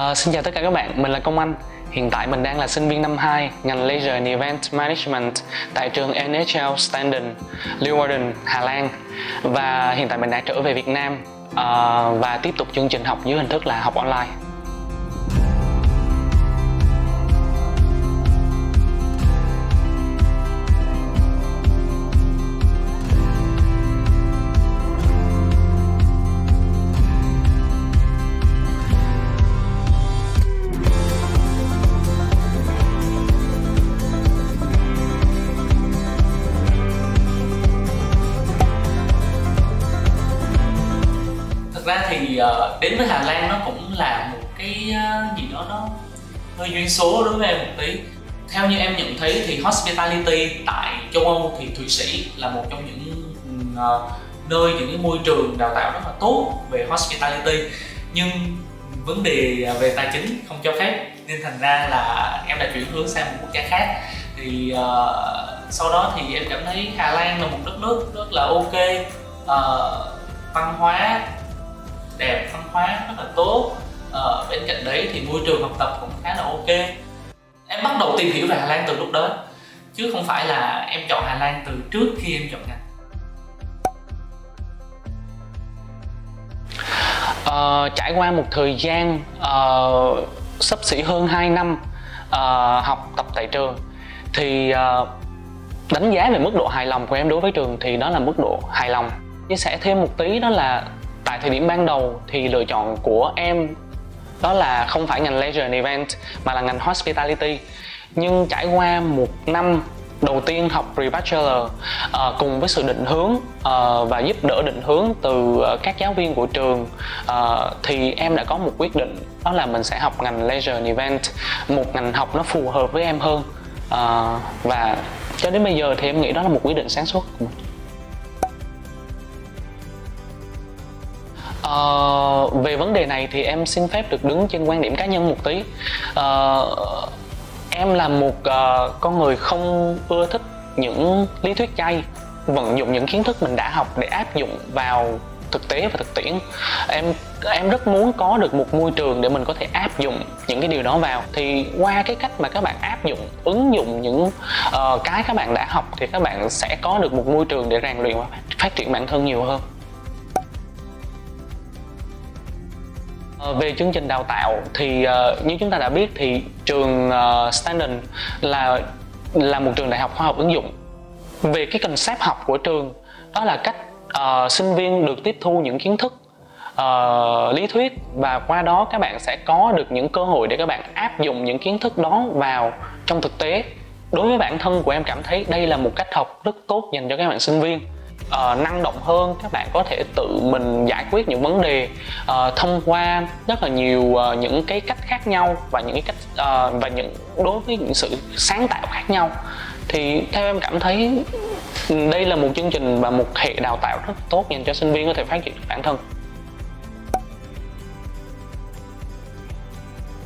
Ờ, xin chào tất cả các bạn, mình là Công Anh. Hiện tại mình đang là sinh viên năm 2 ngành Leisure and Event Management tại trường NHL Standen, Leeuwarden, Hà Lan. Và hiện tại mình đã trở về Việt Nam uh, và tiếp tục chương trình học dưới hình thức là học online. Ra thì uh, đến với Hà Lan nó cũng là một cái uh, gì đó nó hơi duyên số đối với em một tí. Theo như em nhận thấy thì hospitality tại châu Âu thì Thụy Sĩ là một trong những uh, nơi những cái môi trường đào tạo rất là tốt về hospitality. Nhưng vấn đề về tài chính không cho phép nên thành ra là em đã chuyển hướng sang một quốc gia khác. Thì uh, sau đó thì em cảm thấy Hà Lan là một đất nước rất là ok uh, văn hóa đẹp văn hóa rất là tốt. Ờ, bên cạnh đấy thì môi trường học tập cũng khá là ok. Em bắt đầu tìm hiểu về Hà Lan từ lúc đó chứ không phải là em chọn Hà Lan từ trước khi em chọn ngành. Uh, trải qua một thời gian uh, sắp xỉ hơn 2 năm uh, học tập tại trường thì uh, đánh giá về mức độ hài lòng của em đối với trường thì đó là mức độ hài lòng. Chia sẻ thêm một tí đó là tại thời điểm ban đầu thì lựa chọn của em đó là không phải ngành leisure and event mà là ngành hospitality. Nhưng trải qua một năm đầu tiên học pre-bachelor uh, cùng với sự định hướng uh, và giúp đỡ định hướng từ uh, các giáo viên của trường uh, thì em đã có một quyết định đó là mình sẽ học ngành leisure and event một ngành học nó phù hợp với em hơn. Uh, và cho đến bây giờ thì em nghĩ đó là một quyết định sáng suốt của mình. Ờ, về vấn đề này thì em xin phép được đứng trên quan điểm cá nhân một tí. Ờ, em là một uh, con người không ưa thích những lý thuyết chay vận dụng những kiến thức mình đã học để áp dụng vào thực tế và thực tiễn. Em em rất muốn có được một môi trường để mình có thể áp dụng những cái điều đó vào. Thì qua cái cách mà các bạn áp dụng ứng dụng những uh, cái các bạn đã học thì các bạn sẽ có được một môi trường để rèn luyện và phát triển bản thân nhiều hơn. Ờ, về chương trình đào tạo thì uh, như chúng ta đã biết thì trường uh, là là một trường đại học khoa học ứng dụng. Về cái concept học của trường đó là cách uh, sinh viên được tiếp thu những kiến thức uh, lý thuyết và qua đó các bạn sẽ có được những cơ hội để các bạn áp dụng những kiến thức đó vào trong thực tế. Đối với bản thân của em cảm thấy đây là một cách học rất tốt dành cho các bạn sinh viên uh, năng động hơn các bạn có thể tự mình giải quyết những vấn đề uh, thông qua rất là nhiều uh, những cái cách khác nhau và những cái cách uh, và những đối với những sự sáng tạo khác nhau. Thì theo em cảm thấy đây là một chương trình và một hệ đào tạo rất tốt dành cho sinh viên có thể phát triển bản thân.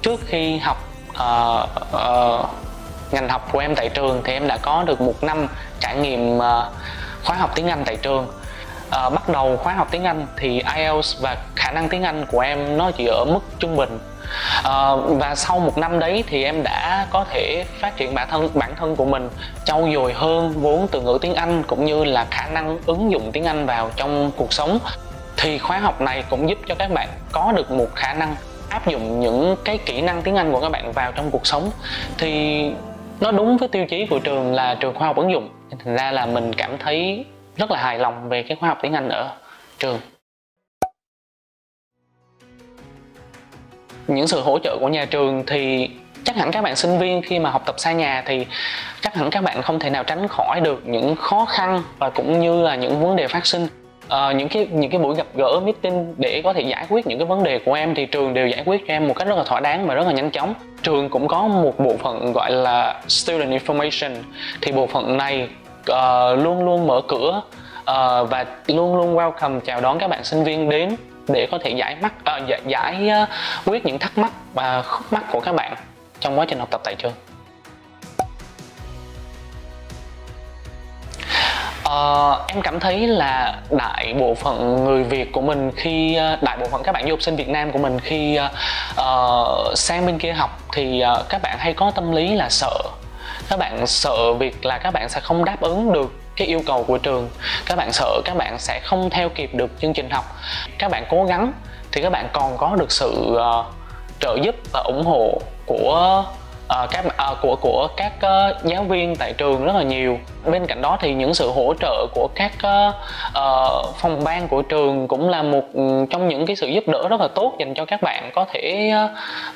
Trước khi học uh, uh, ngành học của em tại trường thì em đã có được một năm trải nghiệm uh, khóa học tiếng Anh tại trường. À, bắt đầu khóa học tiếng Anh thì IELTS và khả năng tiếng Anh của em nó chỉ ở mức trung bình. À, và sau một năm đấy thì em đã có thể phát triển bản thân bản thân của mình trau dồi hơn vốn từ ngữ tiếng Anh cũng như là khả năng ứng dụng tiếng Anh vào trong cuộc sống. Thì khóa học này cũng giúp cho các bạn có được một khả năng áp dụng những cái kỹ năng tiếng Anh của các bạn vào trong cuộc sống. Thì nó đúng với tiêu chí của trường là trường khoa học ứng dụng thành ra là mình cảm thấy rất là hài lòng về cái khóa học tiếng Anh ở trường. Những sự hỗ trợ của nhà trường thì chắc hẳn các bạn sinh viên khi mà học tập xa nhà thì chắc hẳn các bạn không thể nào tránh khỏi được những khó khăn và cũng như là những vấn đề phát sinh. À, những cái những cái buổi gặp gỡ meeting để có thể giải quyết những cái vấn đề của em thì trường đều giải quyết cho em một cách rất là thỏa đáng và rất là nhanh chóng. Trường cũng có một bộ phận gọi là student information. Thì bộ phận này uh, luôn luôn mở cửa uh, và luôn luôn welcome chào đón các bạn sinh viên đến để có thể giải mắc uh, ờ, giải, giải uh, quyết những thắc mắc và khúc mắc của các bạn trong quá trình học tập tại trường. Uh, em cảm thấy là đại bộ phận người Việt của mình khi uh, đại bộ phận các bạn du học sinh Việt Nam của mình khi uh, uh, sang bên kia học thì uh, các bạn hay có tâm lý là sợ các bạn sợ việc là các bạn sẽ không đáp ứng được cái yêu cầu của trường. Các bạn sợ các bạn sẽ không theo kịp được chương trình học. Các bạn cố gắng thì các bạn còn có được sự uh, trợ giúp và ủng hộ của uh, các uh, của của các uh, giáo viên tại trường rất là nhiều. Bên cạnh đó thì những sự hỗ trợ của các uh, uh, phòng ban của trường cũng là một ừ, trong những cái sự giúp đỡ rất là tốt dành cho các bạn có thể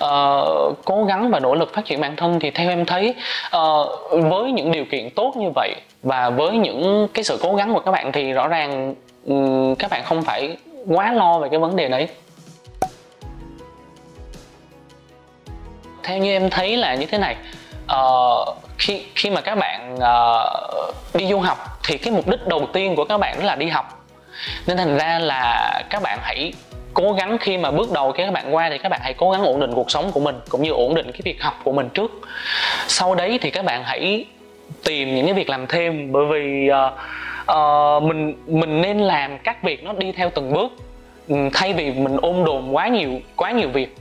uh, cố gắng và nỗ lực phát triển bản thân. Thì theo em thấy uh, với những điều kiện tốt như vậy và với những cái sự cố gắng của các bạn thì rõ ràng um, các bạn không phải quá lo về cái vấn đề đấy. Theo như em thấy là như thế này uh, khi khi mà các bạn uh, đi du học thì cái mục đích đầu tiên của các bạn là đi học. Nên thành ra là các bạn hãy cố gắng khi mà bước đầu khi các bạn qua thì các bạn hãy cố gắng ổn định cuộc sống của mình cũng như ổn định cái việc học của mình trước. Sau đấy thì các bạn hãy tìm những cái việc làm thêm bởi vì uh, uh, mình mình nên làm các việc nó đi theo từng bước. Ừ, thay vì mình ôm đồn quá nhiều quá nhiều việc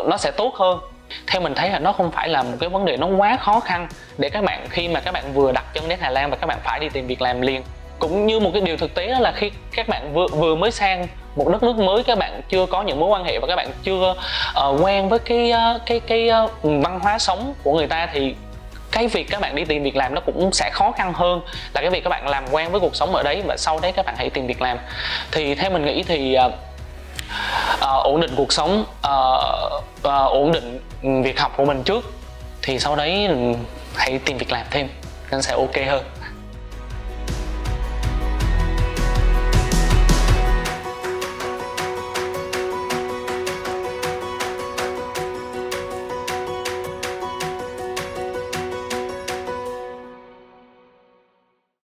uh, nó sẽ tốt hơn theo mình thấy là nó không phải là một cái vấn đề nó quá khó khăn để các bạn khi mà các bạn vừa đặt chân đến Hà Lan và các bạn phải đi tìm việc làm liền. Cũng như một cái điều thực tế đó là khi các bạn vừa vừa mới sang một đất nước mới các bạn chưa có những mối quan hệ và các bạn chưa uh, quen với cái uh, cái cái uh, văn hóa sống của người ta thì cái việc các bạn đi tìm việc làm nó cũng sẽ khó khăn hơn là cái việc các bạn làm quen với cuộc sống ở đấy và sau đấy các bạn hãy tìm việc làm. Thì theo mình nghĩ thì uh, uh, ổn định cuộc sống uh, uh, ổn định việc học của mình trước thì sau đấy ừ, hãy tìm việc làm thêm nó sẽ ok hơn.